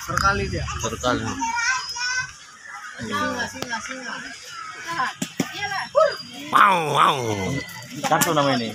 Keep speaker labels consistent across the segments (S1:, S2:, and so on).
S1: Serkali dia.
S2: Serkali. Wow, wow.
S3: Kartu nama ini.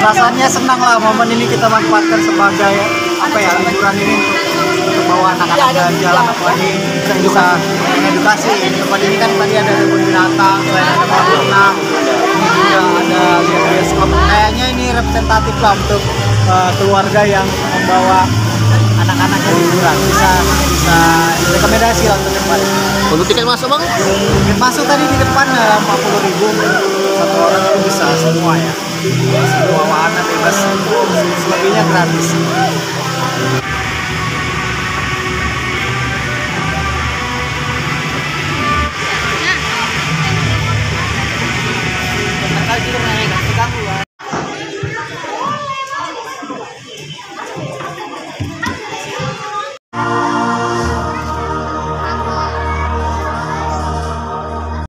S1: rasanya senang lah momen ini kita manfaatkan sebagai apa ya liburan ini untuk untuk bawa anak-anak jalan apalagi kita bisa mengedukasi. Tempat ini kan tadi ada kebun binatang selain ada kolam renang ini juga ada lihat bioskop. Kayaknya ini representatif lah untuk uh, keluarga yang membawa anak-anak ke liburan. Bisa bisa rekomendasi lah untuk tempat
S2: Untuk tiket masuk bang?
S1: Tiket masuk tadi di depan lima puluh ribu satu orang itu bisa semua ya. Semua wahana bebas. Selebihnya gratis